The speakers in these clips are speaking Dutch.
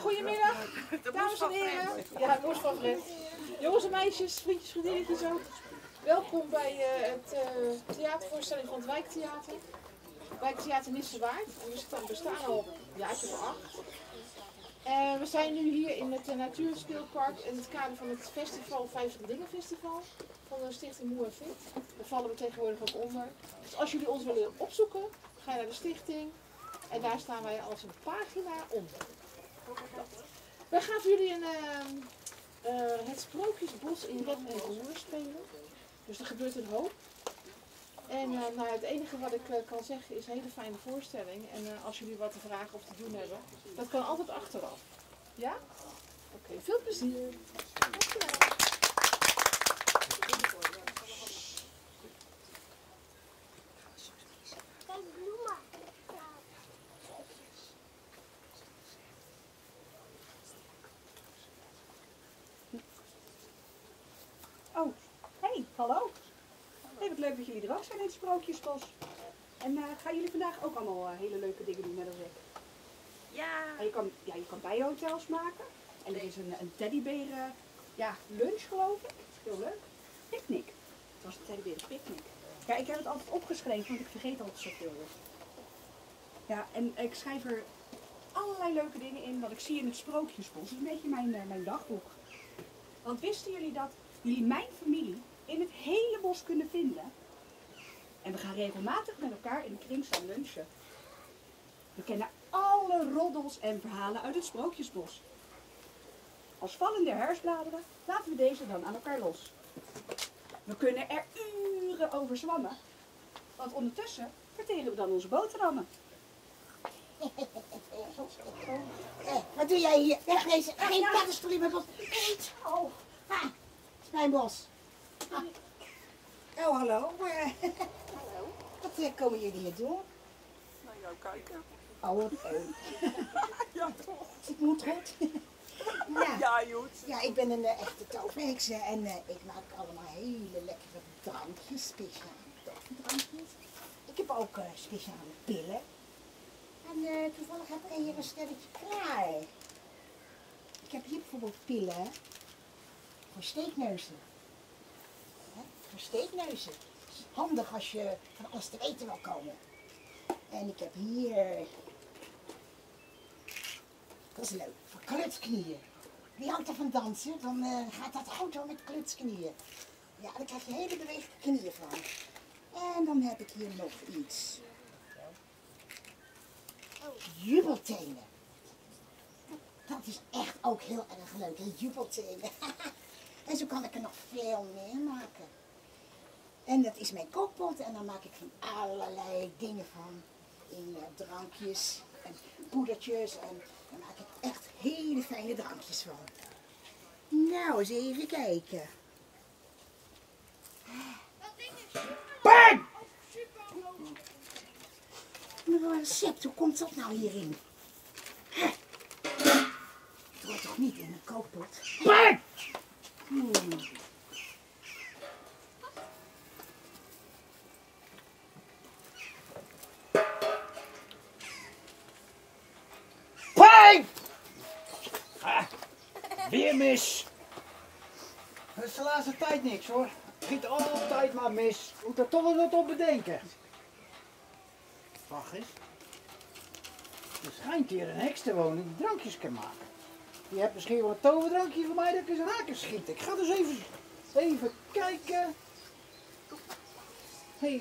Goedemiddag, dames en heren. Ja, Moes van Fred. Jongens en meisjes, vriendjes, vriendinnetjes ook. Welkom bij eh, het eh, theatervoorstelling van het Wijktheater. Wijktheater Nissewaard. We staan- bestaan al een jaartje of acht. Eh, we zijn nu hier in het uh, Natuurspeelpark in het kader van het festival 50 Dingen Festival van de stichting Moe en Fit. Daar vallen we tegenwoordig ook onder. Dus als jullie ons willen opzoeken, ga je naar de stichting en daar staan wij als een pagina onder. Wij gaan voor jullie een, ehm, eh, het Sprookjesbos in Red en Roer spelen. Dus er gebeurt een hoop. En eh, nou, het enige wat ik eh, kan zeggen is een hele fijne voorstelling. En als jullie wat te vragen of te doen hebben, dat kan altijd achteraf. Ja? Oké, veel plezier. Dankjewel. Oh, hey, hallo. Hey, wat leuk dat jullie er ook zijn in het Sprookjesbos. En eh, gaan jullie vandaag ook allemaal eh, hele leuke dingen doen, net als ik? Ja. En je kan, ja, je kan bijenhotels maken. En er is een, een teddyberen ja, lunch, geloof ik. Heel leuk. Picknick. Het was een teddyberen picknick. Ja, ik heb het altijd opgeschreven, want ik vergeet altijd zoveel. Ja, en ik schrijf er allerlei leuke dingen in wat ik zie in het Sprookjesbos. Het is een beetje mijn, eh, mijn dagboek. Want wisten jullie dat jullie mijn familie in het hele bos kunnen vinden? En we gaan regelmatig met elkaar in de kring staan lunchen. We kennen alle roddels en verhalen uit het Sprookjesbos. Als vallende herfstbladeren laten we deze dan aan elkaar los. We kunnen er uren over zwammen. Want ondertussen verteren we dan onze boterhammen. Eh, wat doe jij hier? Wegwezen. Geen paddenstoel in mijn bos. Eet. Oh. Ha. Het is mijn bos. Oh, hallo. Eh, Wat eh, komen jullie hier doen? Naar jou kijken. Oh, wat leuk. Ja, toch? Het moet goed. Ja. Ja, Joet. Ja, ik ben een eh, echte toverhekse en eh, ik maak allemaal hele lekkere drankjes, speciale toverdrankjes. Ik heb ook eh, speciale pillen. En toevallig heb ik hier een stelletje klaar. Ik heb hier bijvoorbeeld pillen voor steekneuzen. Voor steekneuzen. Handig als je van alles te weten wil komen. En ik heb hier... Dat is leuk, voor klutsknieën. Wie houdt er van dansen, dan eh, gaat dat hoor met klutsknieën. Ja, daar krijg je hele bewegende knieën van. En dan heb ik hier nog iets. Jubeltenen. Dat is echt ook heel erg leuk, hè? jubeltenen. en zo kan ik er nog veel meer maken. En dat is mijn kookpot en daar maak ik van allerlei dingen van. In eh, drankjes en poedertjes en daar maak ik echt hele fijne drankjes van. Nou, eens even kijken. Bang! Een recept, hoe komt dat nou hierin? Het hoort toch niet in een kookpot? Bang! Hmm. Mis. Dat is de laatste tijd niks hoor. Schiet altijd maar mis. Moet er toch wat op bedenken. Wacht eens. Er schijnt hier een heks te wonen die drankjes kan maken. Je hebt misschien wel een toverdrankje voor mij dat ik eens raken schiet. Ik ga dus even, even kijken. Hey.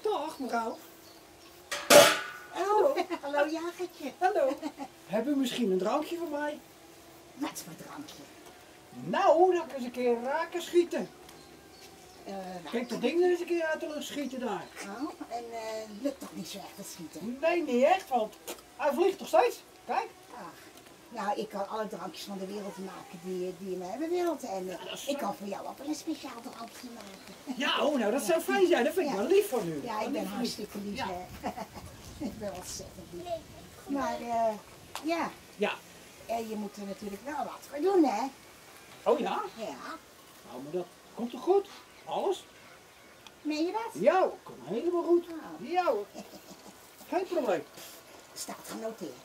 Dag mevrouw. Oh, hallo jagertje. Hallo. Heb u misschien een drankje voor mij? Wat voor drankje? Nou, dat ik eens een keer raken schieten. Eh, Kijk dat ding er eens een keer uit de lucht schieten daar. oh, en eh, lukt toch niet zo echt te schieten? Nee, niet echt, want hij vliegt nog steeds. Kijk. Ach, nou, ik kan alle drankjes van de wereld maken die, die je me hebben wilt. En ik kan voor jou ook wel een speciaal drankje maken. Ja, oh nou, dat zou fijn zijn. Dat vind ik Ja. wel lief van u. Ja, ik ben hartstikke lief. Ja. hè. ik ben ontzettend lief. Maar eh, ja, Ja. en je moet er natuurlijk wel wat voor doen, hè? Oh ja? Ja, Nou, maar dat komt toch goed? Alles? meen je dat? Ja, komt helemaal goed. Oh. Ja hoor. Geen probleem. Staat genoteerd.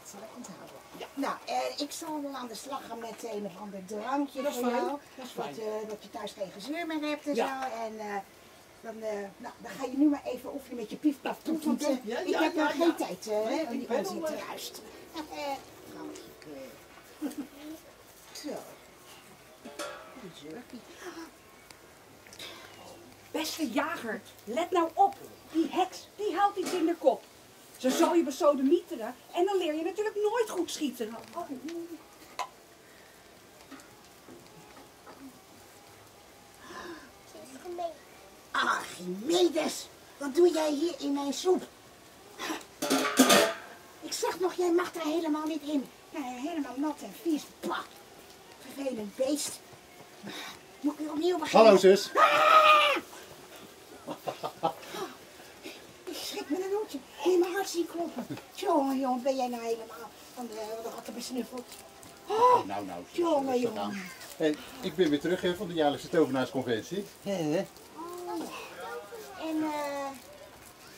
Dat zal ik onthouden. Nou, eh, ik zal wel aan de slag gaan met een of ander drankje Dat is voor fijn. jou. Dat is Dat, eh, dat je thuis geen gezeur meer hebt en Ja. zo. En eh, dan, eh, nou, dan ga je nu maar even oefenen met je piefpaf toet. Want eh, Ja, ik heb ja, nog ja. geen tijd Nee, hè, om ik die ben onzin te eh, luisteren. Nou. Zo. Beste jager, let nou op. Die heks, die haalt iets in de kop. Ze zal je besodemieteren en dan leer je natuurlijk nooit goed schieten. Oh, Archimedes, wat doe jij hier in mijn soep? Ik zeg nog, jij mag daar helemaal niet in. Ja, helemaal nat en vies. Pah. Vervelend beest. Moet ik weer opnieuw beginnen? Hallo zus. Ik schrik me een hoedje. In mijn hart zien kloppen. Jongen, jongen, ben jij nou helemaal van de, ratten besnuffeld? Oh, Nou, nou. jongen, jongen. Hey, ik ben weer terug hè, van de jaarlijkse tovenaarsconventie. Oh, en eh,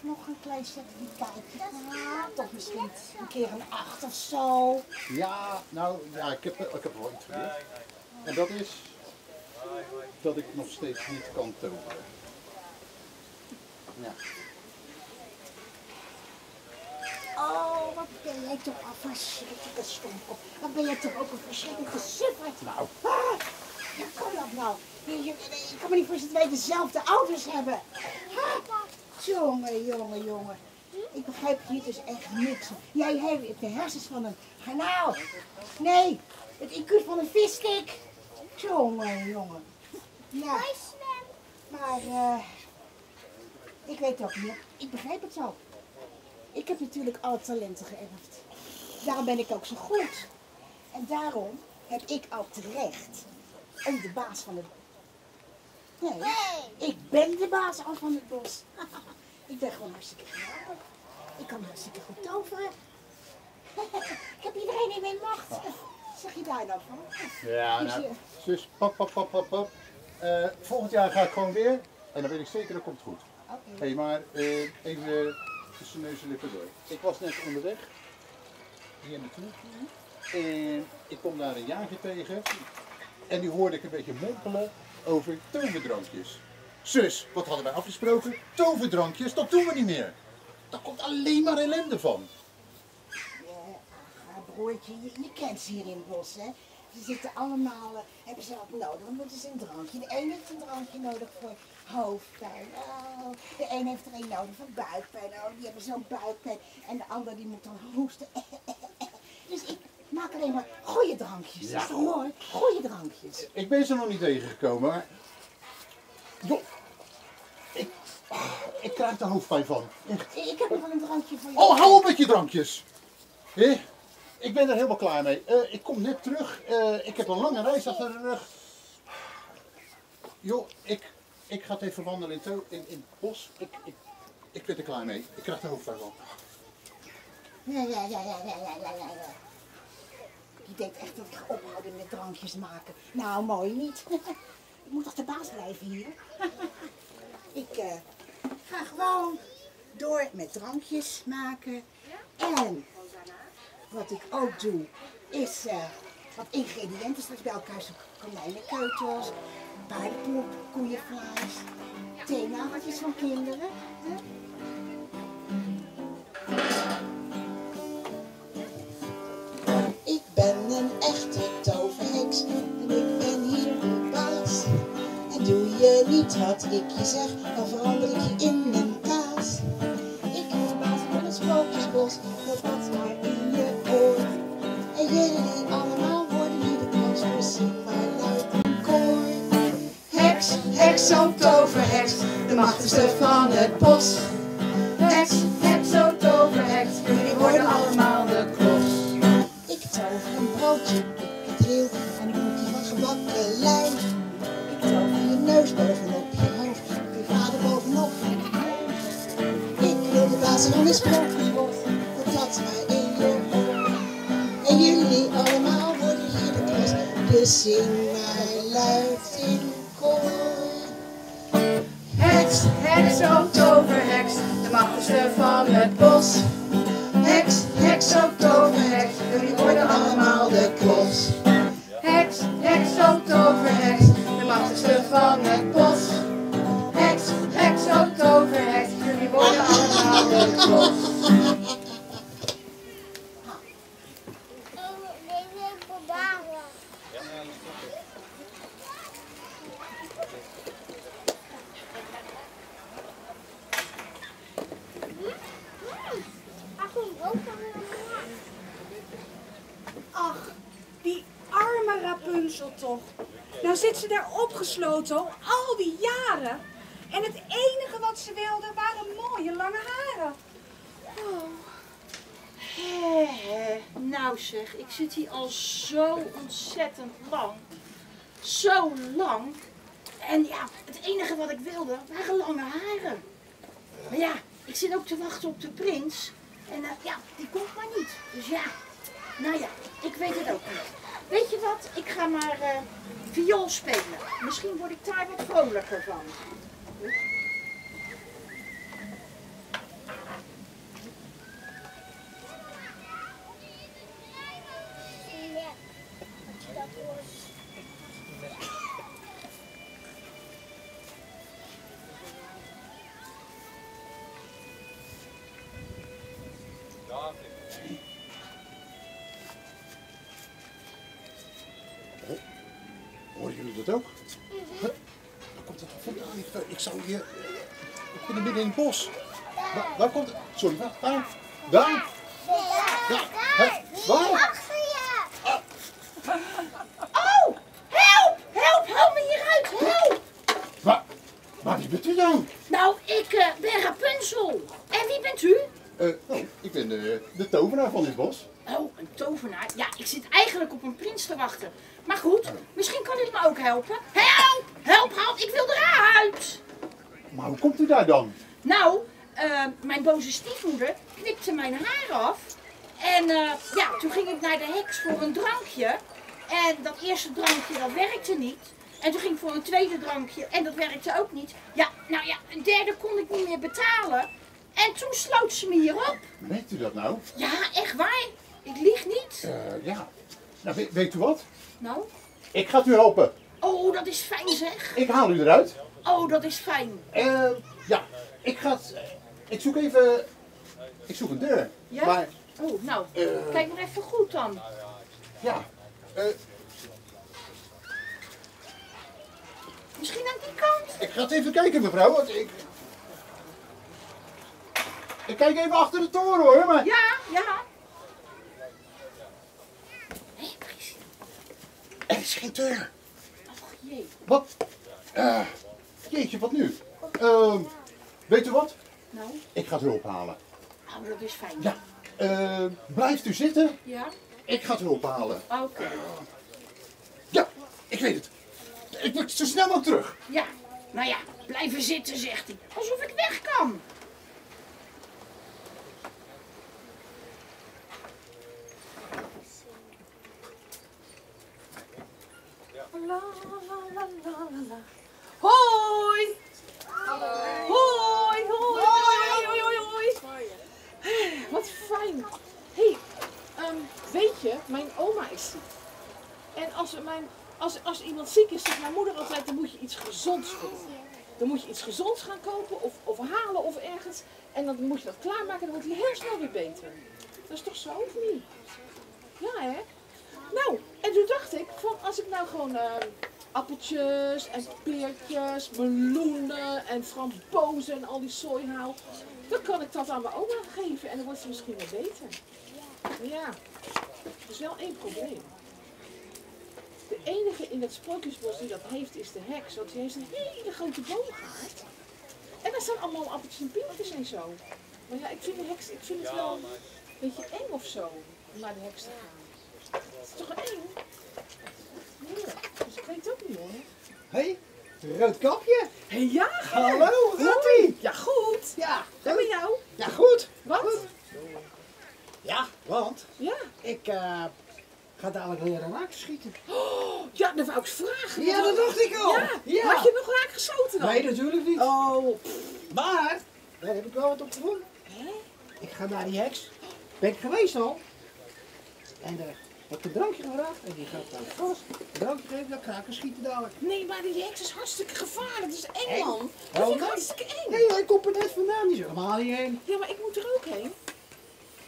nog een klein certificaatje. Ja, toch misschien een keer een acht of zo. Ja, nou, ja, ik heb, ik heb wel iets geleerd. En dat is dat ik nog steeds niet kan toveren. Ja. Oh, wat ben jij toch een verschrikkelijke stomkop. Wat ben jij toch ook een verschrikkelijke sufferd. Nou. Ah, ja, kan dat nou? Je kan me niet voorstellen dat wij dezelfde ouders hebben. Jongen, jongen, jongen. Ik begrijp hier dus echt niks. Jij hebt de hersens van een garnaal. Nee, het IQ van een visstik. Jongen, jongen. Ja. Maar, eh, ik weet ook niet. Ik begrijp het zo. Ik heb natuurlijk alle talenten geërfd. Daarom ben ik ook zo goed. En daarom heb ik ook het recht om de baas van het... Nee, ik ben de baas al van het bos. ik ben gewoon hartstikke geweldig. Ik kan hartstikke goed toveren. ik heb iedereen in mijn macht. Zeg je daar nou van? Ja, Dus, nou, eh, zus, pap, pap, pap, pap, pap. Eh, volgend jaar ga ik gewoon weer. En dan weet ik zeker, dat komt goed. Oké. Hé, hey, maar eh, even tussen neus en lippen door. Ik was net onderweg, hier naartoe. En ik kom daar een jager tegen. En nu hoorde ik een beetje mompelen over toverdrankjes. Zus, wat hadden wij afgesproken? Toverdrankjes, dat doen we niet meer. Daar komt alleen maar ellende van. Ja, broertje, je, kent ze hier in het bos, hè? Ze zitten allemaal, eh, hebben ze wat nodig, dan moeten ze een drankje. De een heeft een drankje nodig voor hoofdpijn. Oh, de een heeft er een nodig voor buikpijn. Oh, die hebben zo'n buikpijn. En de ander die moet dan hoesten. Dus ik maak alleen maar goede drankjes. Dat is toch mooi? Goede drankjes. Ik ben ze nog niet tegengekomen, maar... Joh, ik, ik krijg er hoofdpijn van. Echt. Ik heb nog wel een drankje voor je. Oh, hou op met je drankjes. Hé? Ik ben er helemaal klaar mee. Eh, ik kom net terug. Eh, ik heb een lange reis achter de rug. Joh, ik, ik ga het even wandelen in, in, in het bos. Ik, ik, ik ben er klaar mee. Ik krijg er hoofdpijn van. Ja, ja, ja, ja, ja, ja, ja, Je denkt echt dat ik ga ophouden met drankjes maken. Nou, mooi niet. ik moet toch de baas blijven hier? ik eh, ga gewoon door met drankjes maken. En wat ik ook doe, is eh, wat ingrediënten straks bij elkaar zoeken. Konijnenkeutels, paardenpoep, koeienvlees, theenageltjes van kinderen. Hè? Wat ik je zeg, dan verander ik je in een kaas. Ik ben de baas van het sprookjesbos, dat wat maar in je oor. En jullie allemaal worden hier de kans voor luid in koor. Heks, heks, zo toverheks, de machtigste van het bos. Ach, die arme Rapunzel toch. Nou zit ze daar opgesloten al, al die jaren. En het enige wat ze wilde waren mooie lange haren. Hé, hé. Nou zeg, ik zit hier al zo ontzettend lang. Zo lang. En ja, het enige wat ik wilde waren lange haren. Maar ja, ik zit ook te wachten op de prins. En eh, ja, die komt maar niet. Dus ja, nou ja, ik weet het ook niet. Weet je wat, ik ga maar eh viool spelen. Misschien word ik daar wat vrolijker van. Ik, ik zou hier... Ik ben midden in het bos. Waar, waar komt het? Sorry, waar? Daar? Daar? Hè? Waar? Oh, help, help, help me hieruit, help. Waar? Maar wie bent u dan? Nou, ik eh, ben Rapunzel. En wie bent u? Eh, oh, ik ben de, de tovenaar van dit bos. Oh, een tovenaar. Ja, ik zit eigenlijk op een prins te wachten. Maar goed, misschien kan u me ook helpen. Help! Help, help, ik wil eruit! Maar hoe komt u daar dan? Nou, eh, mijn boze stiefmoeder knipte mijn haar af. En eh, ja, toen ging ik naar de heks voor een drankje. En dat eerste drankje, dat werkte niet. En toen ging ik voor een tweede drankje en dat werkte ook niet. Ja, nou ja, een derde kon ik niet meer betalen. En toen sloot ze me hier op. Weet u dat nou? Ja, echt waar. Ik lieg niet. Eh, ja. Nou, weet, weet u wat? Nou, Ik ga het u helpen. oh, dat is fijn zeg. Ik haal u eruit. Oh, dat is fijn. Eh, ja, ik ga het... Ik zoek even... Ik zoek een deur. Ja? Maar, Oh, nou, eh, kijk maar even goed dan. ja. Eh, Misschien aan die kant. ik ga het even kijken, mevrouw. Want ik... Ik kijk even achter de toren, hoor. Maar... Ja, ja. Hé, precies. Er is geen deur. Och jee. Wat? Eh, jeetje, wat nu? Ehm, weet u wat? Nou, Ik ga het hulp halen. oh, dat is fijn. Ja. Eh, blijft u zitten? Ja? Ik ga het hulp halen. Oké. Ja, ik weet het. Ik moet zo snel mogelijk terug. Ja. Nou ja, blijven zitten, zegt hij. Alsof ik weg kan. La, la, la, la, la, Hoi! Hoi, hoi, hoi, hoi, hoi, hoi. Wat fijn. Hey, ehm, weet je, mijn oma is ziek. En als, mijn, als, als iemand ziek is, zegt mijn moeder altijd, dan moet je iets gezonds doen. Dan moet je iets gezonds gaan kopen of, of halen of ergens. En dan moet je dat klaarmaken en dan wordt hij heel snel weer beter. Dat is toch zo, of niet? Ja, hè? Nou, en toen dacht ik, van als ik nou gewoon ehm, appeltjes en peertjes, meloenen en frambozen en al die zooi haal, dan kan ik dat aan mijn oma geven en dan wordt ze misschien weer beter. Maar ja, er is wel één probleem. De enige in het sprookjesbos die dat heeft is de heks, want die heeft een hele grote boomgaard. En daar staan allemaal appeltjes en peertjes en zo. Maar ja, ik vind, de heks, ik vind het wel een beetje eng of zo, om naar de heks te gaan. Het is toch eng? Ik weet het ook niet hoor. Hé, hey, rood kapje. Hey, ja, Hallo, hoe gaat ie? Ja, goed. Ja, En met jou? ja, goed. Wat? Ja, want Ja. ik eh, ga dadelijk leren raken schieten. Ja, dat wou ik vragen. Ja, dat dacht ik al. Ja. Had je nog raak geschoten dan? Nee, natuurlijk niet. Oh, Maar, daar heb ik wel wat op gevonden. Ik ga naar die heks. Ben ik geweest al. En daar heb ik een drankje gevraagd en die gaat dan vast. Drankje geven, dan kraken schieten dadelijk. Nee, maar die heks is hartstikke gevaarlijk. Dat is eng, man. Dat vind ik hartstikke eng. Nee, hij komt er net vandaan, die is helemaal niet heen. Ja, maar ik moet er ook heen.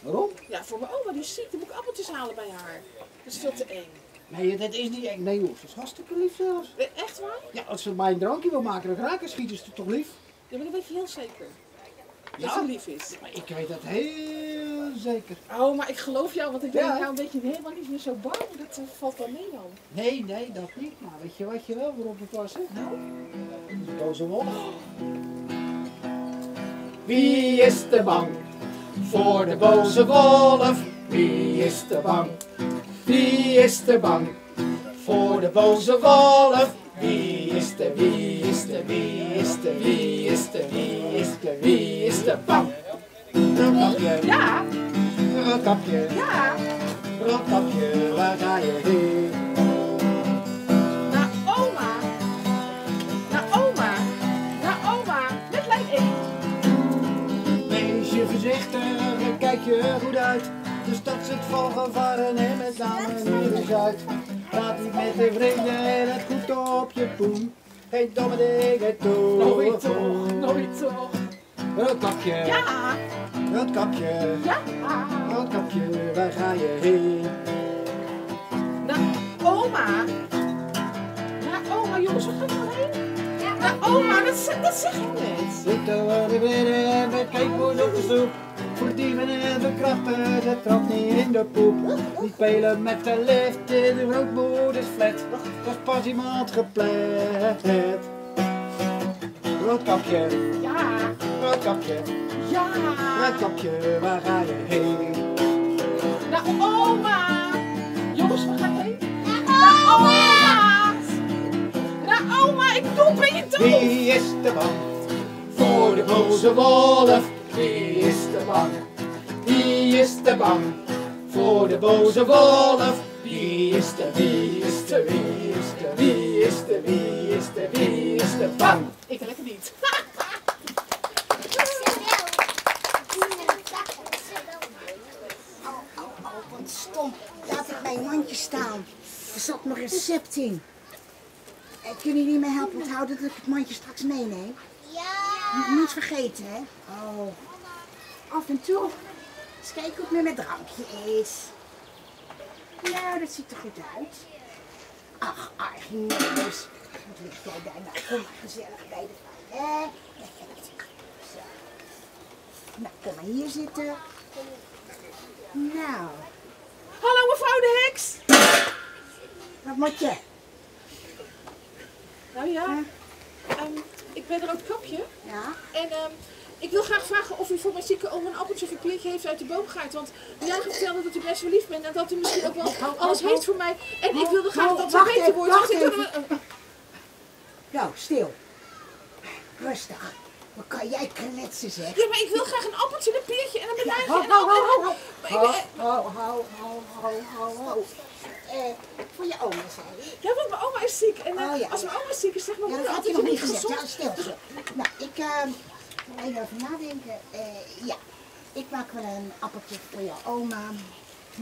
Waarom? Ja, voor mijn oma, die is ziek. Dan moet ik appeltjes halen bij haar. Dat is veel te eng. Nee, dat is niet eng. Nee hoor, ze is hartstikke lief zelfs. Eh, Echt waar? Ja, als ze mij een drankje wil maken, dan kraken schieten het toch lief? Ja, maar dat weet je heel zeker. Dat Ja? ze lief is. Maar ik weet dat heel zeker. Oh, maar ik geloof jou, want ik ben Ja. jou een beetje helemaal niet meer zo bang. Dat eh, valt wel mee dan. Nee, nee, dat niet. Maar weet je wat je wel voor op moet passen? Nou, de boze wolf. Wie is te bang voor de boze wolf? Wie is te bang? Wie is te bang voor de boze wolf? Wie is de, wie is de, wie is de, wie is de, wie is de, wie is de bang? Ja, roodkapje, ja. roodkapje, waar ga je heen? Naar oma. Naar oma. Naar oma. Met lijn 1. Wees je voorzichtig en kijk je goed uit. De stad zit vol gevaren en met name in de Zuid. Praat niet met de vreemden en het goed op je poen. Geen domme dingen toe. Nooit toch, nooit toch. Roodkapje, Ja, roodkapje, ja. Roodkapje, waar ga je heen? Naar oma. Naar oma, jongens, waar gaan we nou heen? Naar oma, dat, zeg- dat zeg ik net. Zitten we binnen en met kijkboers op de stoep. Voor dieven en verkrachten, dat trapt niet in de poep. Niet spelen met de lift in de roodmoeders flat. Dat is pas iemand geplet. Roodkapje, Ja, roodkapje, ja. roodkapje, waar ga je heen? Naar oma. Jongens, waar gaan we heen? Naar oma. Naar oma, ik doe ben je doof? Wie is te bang voor de boze wolf? Wie is te bang? Wie is te bang voor de boze wolf? Wie is de, wie is de, wie is de, wie is de, wie is de, wie is de bang? Ik lekker niet. Oh, wat stom. Laat mijn mandje staan. Er zat nog recept in. Eh, Kunnen jullie mij helpen onthouden dat ik het mandje straks meeneem? Ja. Niet vergeten, hè? Oh. Af en toe. Eens kijken hoe het met mijn drankje is. Nou, dat ziet er goed uit. Ach, Archimedes. Wat ligt jij daar nou? Kom maar gezellig bij de vrouw. Zo. Nou, kom maar hier zitten. Nou, Hallo mevrouw de heks. wat moet je? Nou ja, ehm, ik ben Roodkapje. Ja? En ehm, ik wil graag vragen of u voor mijn zieke oom een appeltje of een peertje heeft uit de boomgaard. Want jij vertelde dat u best wel lief bent en dat u misschien ook wel alles heeft voor mij. En ik wilde graag dat Wacht beter wordt. wacht even. Nou, stil. Rustig. Wat kan jij kletsen, zeg? Ja, maar ik wil graag een appeltje en een peertje en een Ho, en ho, ho, al- ho, ho. Maar Ho, ik- ho, ho, ho, ho, ho, ho. Eh, voor je oma, zei je? Ja, want mijn oma is ziek. En eh, Oh, ja, als mijn oma ziek is, zeg maar Ja, dat had je nog niet gezegd. gezond. Ja, stil, stil. Nou, ik eh, ga even over nadenken. Eh, ja, ik maak wel een appeltje voor jouw oma.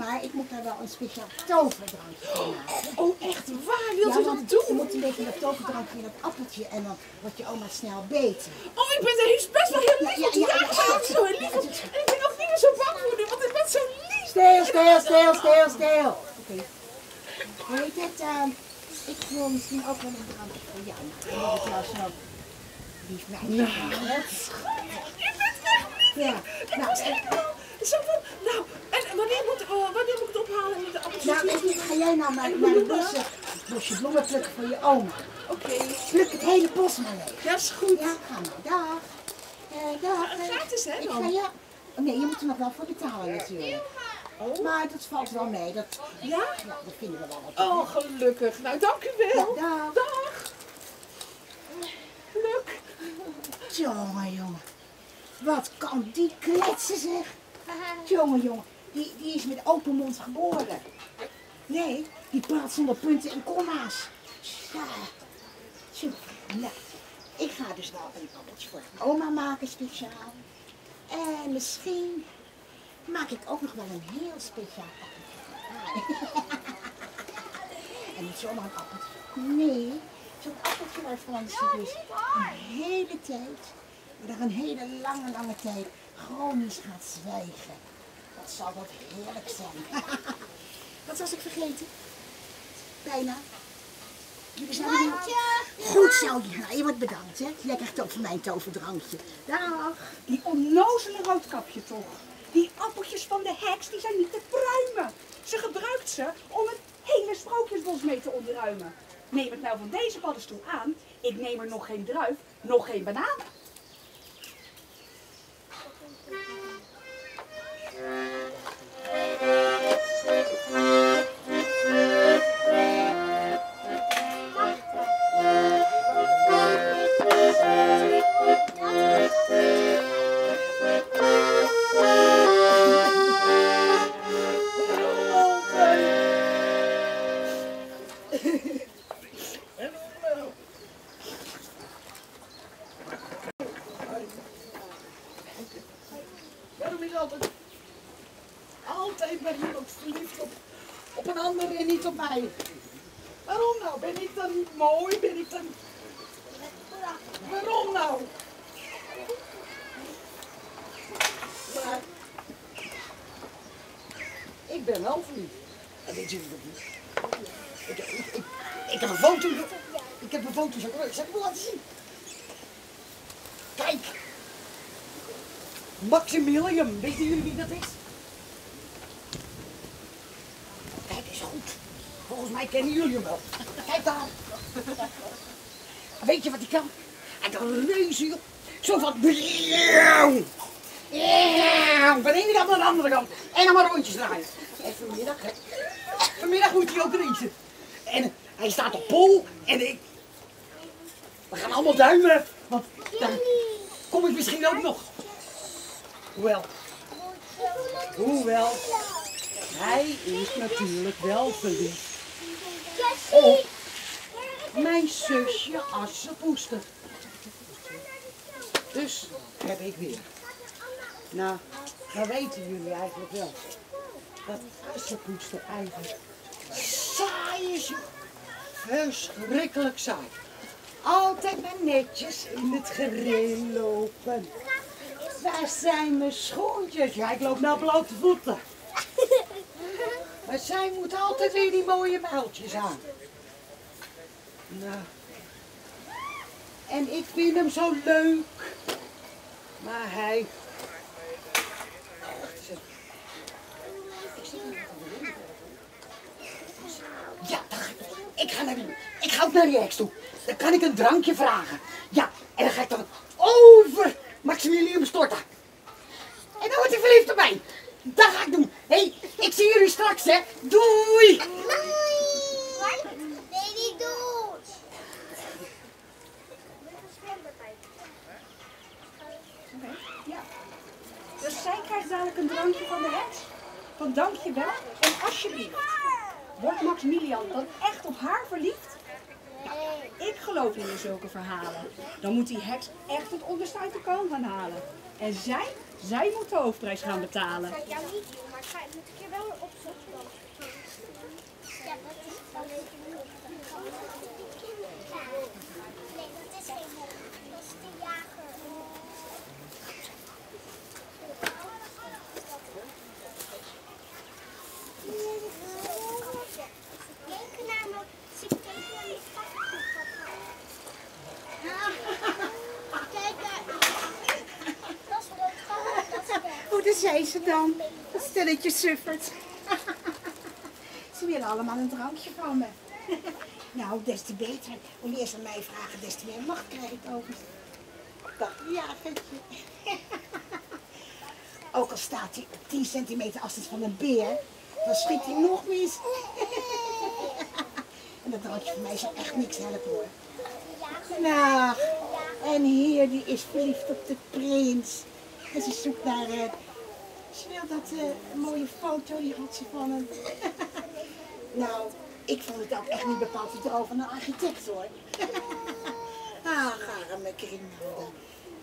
Maar ik moet daar wel een speciaal toverdrankje maken. Oh, echt waar? Wilt Ja, u dat je doen? moet een beetje dat toverdrankje in dat appeltje en dan wordt je oma snel beter. Oh, ik ben er best wel heel lief. Want ja, ja, ja, zo heel lief. En ik ben ook niet meer zo bang voor u, want ik ben zo lief. Stil, stil, stil, stil, stil. Oké. Weet het, eh, ik wil misschien ook wel een drankje voor jou maken. Omdat ik jou zo lief meisje vind. Je bent echt lief. Ja, Ik nou, van, nou, en wanneer moet, oh, wanneer moet ik het ophalen met de appeltjes? nou ga jij nou naar, naar de bosje, bosje bloemen plukken voor je oma. Oké, Pluk het hele bos maar leeg. dat is goed. Ja, ga maar. Dag. Eh, dag. eh, Gratis, hè, Ik dan? ga. Oh, nee, je moet er nog wel voor betalen natuurlijk. Oh. Maar dat valt wel mee. Dat, Ja? ja, dat vinden we wel wat. Oh, gelukkig. Nou, dank u Ja, wel. dag. Dag. Geluk. Jongen, jongen. Wat kan die kletsen, zeg. Jongen, jongen. Die, die is met open mond geboren. Nee, die praat zonder punten en komma's. Ja. Tjoe. Nou, ik ga dus wel een appeltje voor oma maken, speciaal. En misschien maak ik ook nog wel een heel speciaal appeltje voor en niet zomaar een appeltje. Nee, zo'n appeltje waarvan ze dus een hele tijd, maar dan een hele lange, lange tijd, chronisch gaat zwijgen. Wat zal dat heerlijk zijn. Wat was ik vergeten? Bijna. Jullie zijn er. Goed zo, ja, je wordt bedankt, hè. Jij krijgt ook van mijn toverdrankje. Dag. Die onnozele roodkapje toch. Die appeltjes van de heks, die zijn niet te pruimen. Ze gebruikt ze om het hele sprookjesbos mee te ontruimen. Neem het nou van deze paddenstoel aan. Ik neem er nog geen druif, nog geen banaan. Zal ik hem laten zien? Kijk. Maximilian, weten jullie wie dat is? Kijk eens goed. Volgens mij kennen jullie hem wel. Kijk daar. Weet je wat hij kan? Hij kan reuzen. Zo van... Van de ene kant naar de andere kant. En dan maar rondjes draaien. En vanmiddag, hè. Vanmiddag moet hij ook racen. En hij staat op pol. En ik... We gaan allemaal duimen. Want dan kom ik misschien ook nog. Hoewel. Hoewel. Hij is natuurlijk wel verliefd op mijn zusje Assepoester. Dus heb ik weer. Nou, dan weten jullie eigenlijk wel dat Assepoester eigenlijk saai is. Verschrikkelijk saai. Altijd maar netjes in het gereel lopen. Waar zijn mijn schoentjes? Ja, ik loop nou blote voeten. Maar zij moet altijd weer die mooie muiltjes aan. Nou. En ik vind hem zo leuk. Maar hij... Ja, dan ga ik, ik ga naar die, ik ga ook naar die heks toe. Dan kan ik een drankje vragen. Ja, en dan ga ik dan over Maximilian storten. En dan wordt hij verliefd op mij. Dat ga ik doen. Hé, hey, ik zie jullie straks, hè. Doei! Nee, niet doen. Ja. Dus zij krijgt dadelijk een drankje van de heks. Van dankjewel en alsjeblieft. Wordt Maximilian dan echt op haar verliefd? Niet in zulke verhalen. Dan moet die heks echt het onderste uit de kan gaan halen. En zij, zij moet de hoofdprijs gaan betalen. Ik jou niet doen, maar ik ga moet ik je wel opzoeken. Ja, dat is dan weet je niet. Nee, dat is geen hond. Dat is de jager. Kijk naar me. Ze kijken naar je Kijk daar. Dat is doodgaan. Dat is weg. Hoe daar zijn ze dan? Dat stelletje suffert. ze willen allemaal een drankje van me. nou, des te beter. Hoe meer ze mij vragen, des te meer macht krijg ik over jagertje. Ook al staat hij op 10 centimeter afstand van een beer, dan schiet hij nog mis. en dat drankje voor mij zal echt niks helpen hoor. Nou, en hier die is verliefd op de prins. En ze zoekt naar, eh, ze wil dat eh, een mooie foto, die had ze van hem. nou, ik vond het ook echt niet bepaald droom van een architect hoor. ah, arme kringmoeder.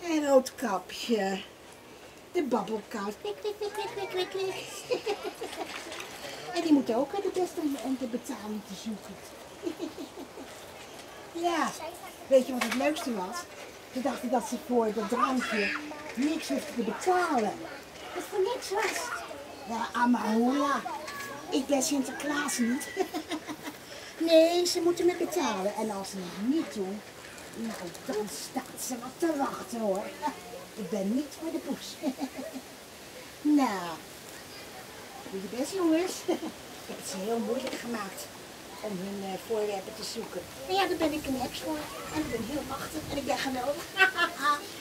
En rood kapje. De babbelkous. Klik, klik, klik, klik, klik, klik, en die moet ook de beste en de betaling te zoeken. ja, weet je wat het leukste was? Ze dachten dat ze voor dat drankje niks hoefden te betalen. Dat voor niks was. Ja, Amahola. Ik ben Sinterklaas niet. nee, ze moeten me betalen. En als ze het niet doen, nou, dan staat ze wat te wachten hoor. Ik ben niet voor de poes. nou, doe je best jongens. Ik heb het ze heel moeilijk gemaakt om hun eh, voorwerpen te zoeken. Maar ja, daar ben ik een ex voor. En ik ben heel machtig en ik ben geweldig.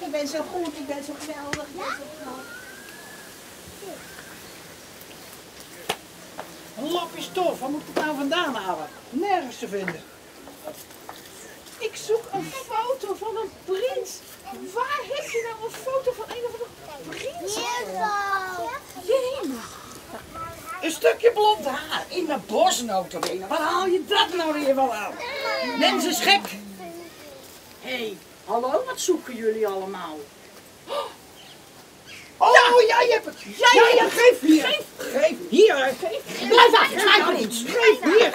ik ben zo goed, ik ben zo geweldig. Knap. Een lapje stof, waar moet ik het nou vandaan halen? Nergens te vinden. Ik zoek een foto van een prins. Waar heb je nou een foto van een of andere prins? Jemig. Een stukje blond haar in mijn bosnotenbenen. Waar haal je dat nou weer wel aan? Mensen is gek. Hé, hey, hallo, wat zoeken jullie allemaal? Oh, jij hebt het. Jij hebt het. Geef hier. Geef hier. Blijf weg, ga je niet. Geef hier.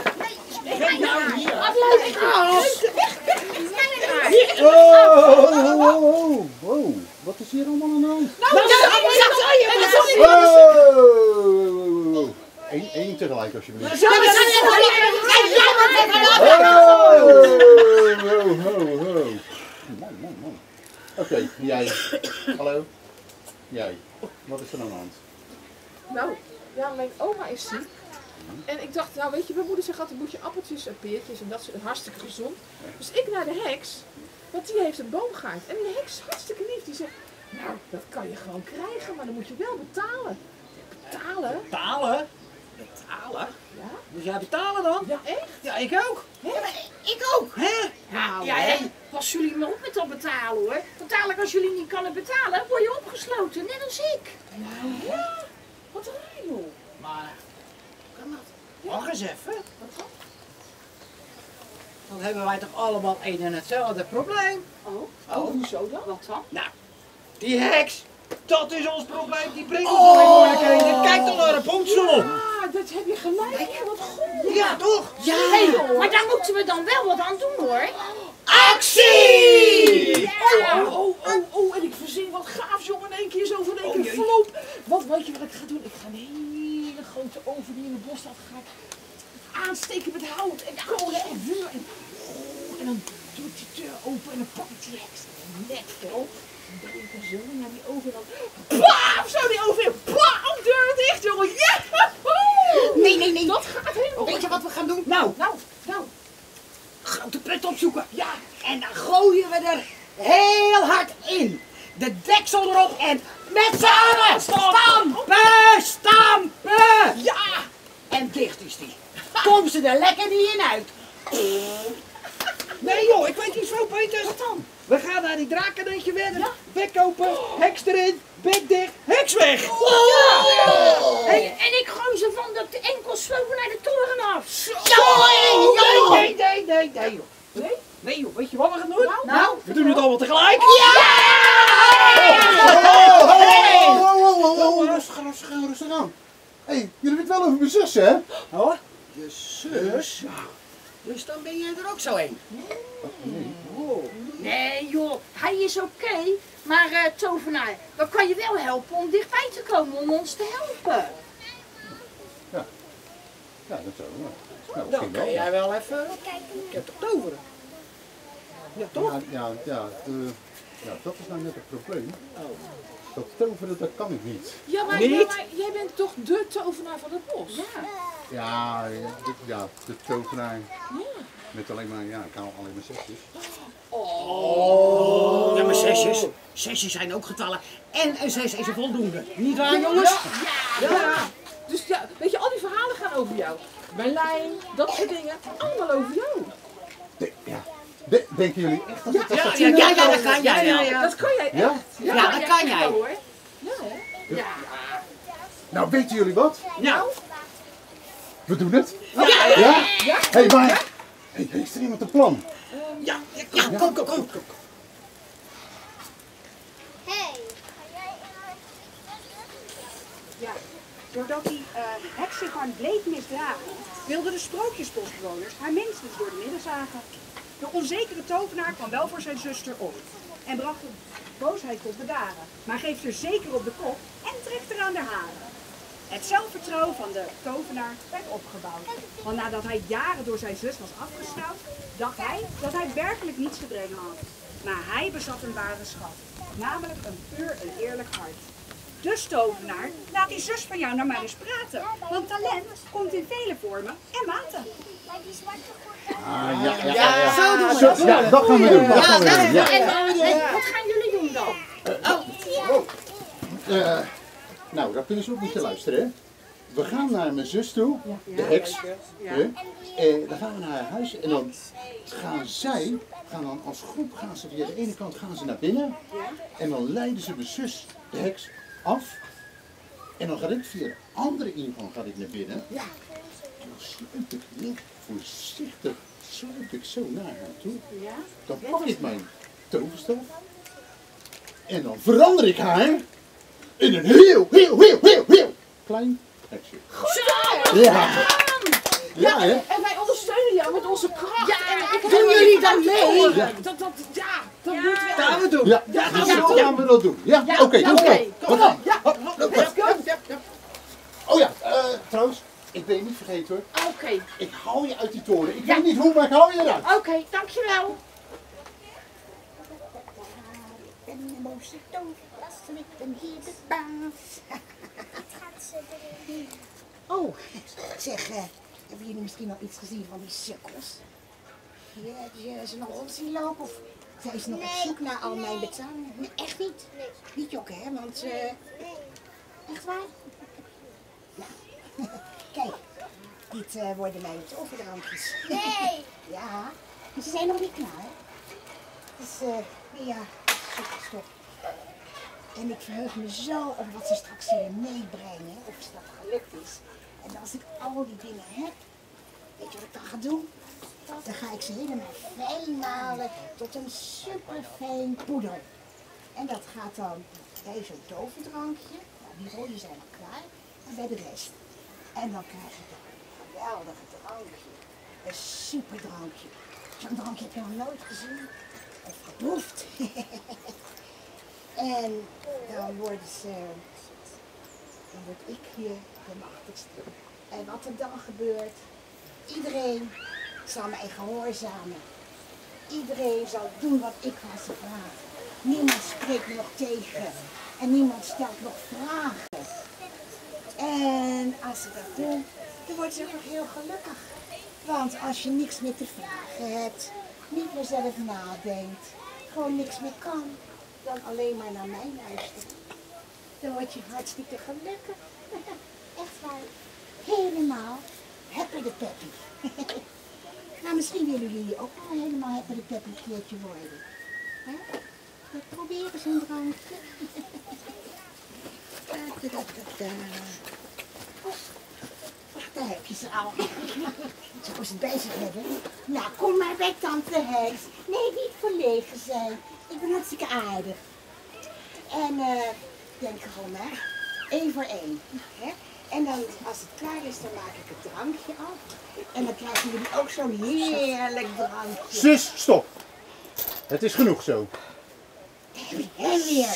Geef nou hier. Wat leuk. Oh, oh, oh, oh, oh. Wat is hier allemaal aan de hand? Nou, Oh! Eén, één tegelijk alsjeblieft. Oh, ho, ho, ho. Man, man, man. Oké, jij. Hallo. Jij. Wat is er nou aan de hand? Nou, ja, mijn oma is ziek. En ik dacht, nou weet je, mijn moeder zegt altijd, moet je appeltjes en peertjes en dat soort hartstikke gezond. Dus ik naar de heks, want die heeft een boomgaard. En die heks is hartstikke lief. Die zegt, nou, dat kan je gewoon krijgen, maar dan moet je wel betalen. Betalen? Betalen? Betalen? Ja? Moet jij betalen dan? Ja, echt? Ja, ik ook. Ik ook. Hè? Ja, ja hé, pas jullie maar op met dat betalen hoor. Want dadelijk als jullie niet kunnen betalen, word je opgesloten, net als ik. Nou, ja. Wat raar joh. Maar, kan dat? Wacht eens even. Wat dan? Dan hebben wij toch allemaal één en hetzelfde probleem. Oh, oh, hoezo dan? Wat dan? Nou, die heks, dat is ons probleem. Die brengt ons oh. in moeilijkheden. Kijk dan naar de pondsel. Ja, dat heb je gelijk. Wat goed. Ja, toch? Ja, hey, maar daar moeten we dan wel wat aan doen hoor. Actie! Oh, oh, oh, oh, en ik verzin wat gaafs, jongen, in één keer zo van één keer vloop. Want weet je wat ik ga doen? Ik ga een hele grote oven die in het bos staat, ga ik aansteken met hout en kolen en vuur. En, en dan doe ik die deur open en dan pak ik die heks net fel. Ben ik er zo naar die oven en dan... Paf! Zo die oven in. Paf! Deur dicht, jongen. Ja! Nee, nee, nee. Dat gaat helemaal Weet je wat we gaan doen? Nou, Nou, nou. grote pret opzoeken. Ja, en dan gooien we er heel hard in. De deksel erop en met z'n allen stampen, stampen. Ja! En dicht is die. Kom ze er lekker niet in uit. Nee joh, ik weet iets zo Peter. Wat dan? We gaan naar die drakendentje wedden. Bek open, heks erin, bek dicht, heks weg. Hey, en ik gooi ze van de enkelslopen naar de toren af. Nee, nee, nee, nee joh. Nee? Nee joh, weet je wat we gaan doen? Nou, We doen het allemaal tegelijk. Oh, oh, oh, oh, oh, rustig aan, rustig aan, rustig aan. Hé, hey, jullie weten wel over mijn zus, hè? Oh, je zus. Dus dan ben jij er ook zo een. nee joh, hij is oké. Maar eh, tovenaar, dan kan je wel helpen om dichtbij te komen om ons te helpen. Ja, dat zou wel. Nou, Dan misschien kan wel. jij wel even. Ik heb toch toveren. Ja, toch? Ja, ja, ja, ja, dat is nou net het probleem. Dat toveren, dat kan ik niet. Ja maar, Niet? ja, maar jij bent toch de tovenaar van het bos? Ja. Ja, ja, de- ja de tovenaar. Met alleen maar, ja, ik hou alleen maar zesjes. Ja, maar zesjes. Zesjes zijn ook getallen. En een zes is een voldoende. Niet waar, jongens? Ja. ja. Dus ja, weet je, al die verhalen gaan over jou. Berlijn, dat soort dingen, allemaal over jou. De- ja. De- denken jullie echt dat Ja, dat ja, ja, ja, dat kan jij wel. Dat kan jij echt. Ja? Ja, dat kan jij. Ja, hè? Nou, weten jullie wat? Nou, We doen het. ja, Ja? Hé, hey, maar... Hey, heeft er iemand een plan? ja, ja, ja, kom, kom, kom. kom. Hey, ga jij in Doordat die eh, heks zich maar bleef misdragen, wilden de sprookjesbosbewoners haar minstens door de midden zagen. De onzekere tovenaar kwam wel voor zijn zuster op en bracht de boosheid tot bedaren, maar geeft er zeker op de kop en trekt er aan de haren. Het zelfvertrouwen van de tovenaar werd opgebouwd. Want nadat hij jaren door zijn zus was afgestraald, dacht hij dat hij werkelijk niets te brengen had. Maar hij bezat een ware schat, namelijk een puur en eerlijk hart. Dus tovenaar, laat die zus van jou nou maar eens praten. Want talent komt in vele vormen en maten. Maar die zwarte gordijn. Ah, ja, ja, ja. ja. Zo doen we dat. ja, dat gaan we doen. Dat gaan we doen. Ja. En eh, wat gaan jullie doen dan? Eh, nou, daar kunnen ze ook niet te luisteren. Hè? We gaan naar mijn zus toe, de heks. hè? En dan gaan we naar haar huis en dan gaan zij, gaan dan als groep gaan ze via de ene kant gaan ze naar binnen. En dan leiden ze mijn zus, de heks, af. En dan ga ik via de andere ingang ga ik naar binnen. En dan sluip ik voorzichtig sluip ik zo naar haar toe. Dan pak ik mijn toverstaf. En dan verander ik haar in een heel, heel, heel, heel, heel klein heksje. Ja. Ja, hè? En wij ondersteunen jou met onze kracht. Ja, en ik heb doen jullie niet dan mee? horen. Dat, dat, ja, dat moeten we Gaan we doen. Ja, ja, dus zo gaan we dat doen. Ja, oké, ja, oké. Kom op, ja. Let's go. Oh ja, eh, trouwens, ik ben je niet vergeten hoor. Oké, Ik haal je uit die toren. Ik Ja. weet niet hoe, maar ik haal je eruit. oké, dankjewel. Ik ben ik hier de baas. Gaat ze erin? Oh, zeg, eh, hebben jullie misschien al iets gezien van die sukkels? Ja, heb je ze nog rond zien lopen of zijn ze nog op zoek naar al mijn betalingen? Nee, echt niet? Nee. Niet jokken, hè, want... eh echt waar? Nou, kijk, dit eh, worden mijn toverdrankjes. Nee. Ja, maar ze zijn nog niet klaar. Dus eh ja, stop. En ik verheug me zo op wat ze straks zullen meebrengen, of ze dat gelukt is. En als ik al die dingen heb, weet je wat ik dan ga doen? Dan ga ik ze helemaal fijn malen tot een super fijn poeder. En dat gaat dan bij zo'n toverdrankje, nou, die rode zijn al klaar, en bij de rest. En dan krijg ik een geweldig drankje. Een super drankje. Zo'n drankje heb je nog nooit gezien of geproefd. en dan worden ze, dan word ik hier de machtigste. En wat er dan gebeurt, iedereen zal mij gehoorzamen. Iedereen zal doen wat ik van ze vraag. Niemand spreekt me nog tegen. En niemand stelt nog vragen. En als ze dat doen, dan worden ze ook heel gelukkig. Want als je niks meer te vragen hebt, niet meer zelf nadenkt, gewoon niks meer kan, dan alleen maar naar mij luisteren. Dan word je hartstikke gelukkig. Echt waar. Helemaal happy de peppy. nou, misschien willen jullie ook wel helemaal happy de peppy een keertje worden. Hè? We proberen zo'n drankje. Daar heb je ze al. Zo is het bezig hebben. Nou, kom maar bij tante Heks. Nee, niet verlegen zijn. Ik ben hartstikke aardig. En eh, denk gewoon maar, één voor één. Hè? En dan, als het klaar is, dan maak ik het drankje af. En dan krijgen jullie ook zo'n heerlijk drankje. Zus, stop. Het is genoeg zo.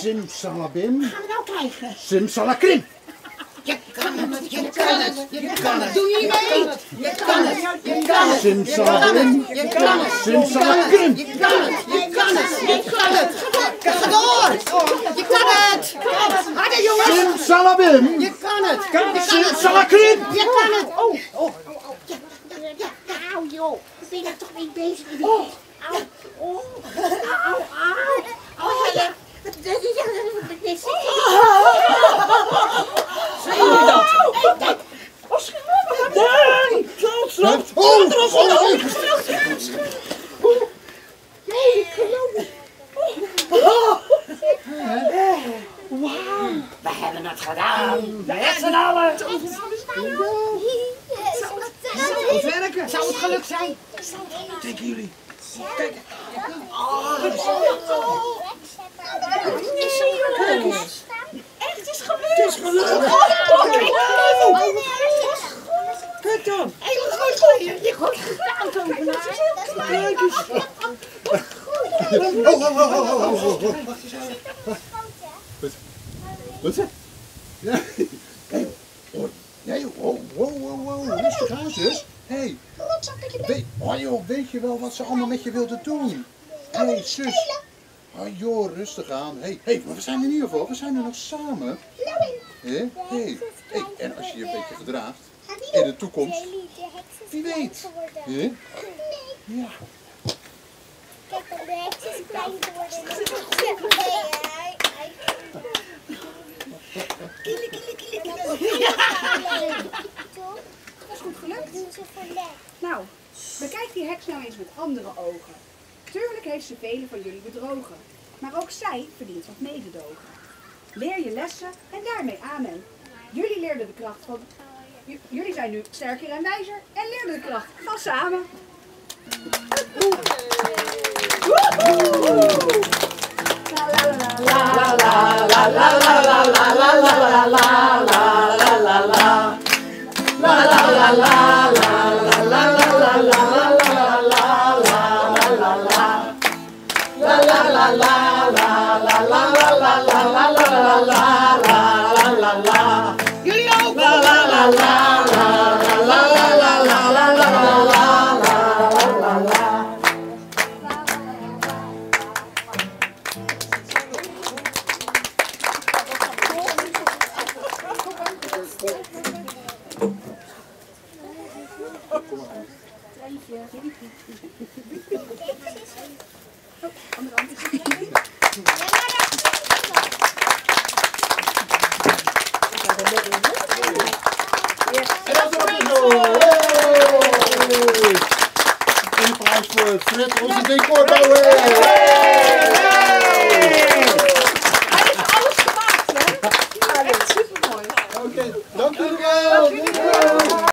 Simsalabim, Gaan we nou krijgen? simsalakrim. Je kan het, je kan het, je kan het. Doe je mee? Je kan het, je kan het. Simsalabim, Je kan het. simsalakrim. Je kan het, je kan het, je kan het. Ga door. Je kan het. Harder jongens. Simsalabim, Je kan het. Je kan het. simsalakrim. Je kan het. Oh, oh, oh, oh. Ja, ja, ja, auw joh. Ik ben er toch mee bezig. Oh, auw, oh, auw, auw. Oh? Zijn jullie dat? Nee. Oh, oh, oh. Nee, ik geloof niet. We hebben het gedaan. Met z'n allen. Zou het werken? Zou het geluk zijn? Denken jullie? Kijk. Oh, dat is oh. Echt, is gebeurd. Het is gelukt. Oh, oh, oh, Kijk dan. Hij was nooit gooien. Je gooit gedaan over naar. Heel eens. Oh, oh, oh, oh, oh, oh. oh. Wat ze allemaal met je wilden doen? Hé, hey, zus. Oh joh, rustig aan. Hé, hey, hey, maar we zijn er in ieder geval. We zijn er nog samen. Hé? Hey. Hey. En als je je een beetje gedraagt in de toekomst. Wie weet. Hé? Ja. Kijk, de heks is klein geworden. Toch? Dat is goed gelukt. Nou, bekijk die heks nou eens met andere ogen. Tuurlijk heeft ze velen van jullie bedrogen. Maar ook zij verdient wat mededogen. Leer je lessen en daarmee amen. Jullie leerden de kracht van... Jullie zijn nu sterker en wijzer en leerden de kracht van samen. En Word.